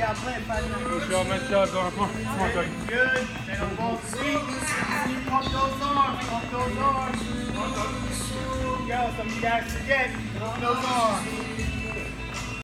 got plenty five nine. Good job, nice job, Donna. Come on, come on, Dougie. Good. Stay on both feet. Pump those arms. Pump those arms. Go. Some of you guys forget. Pump those arms.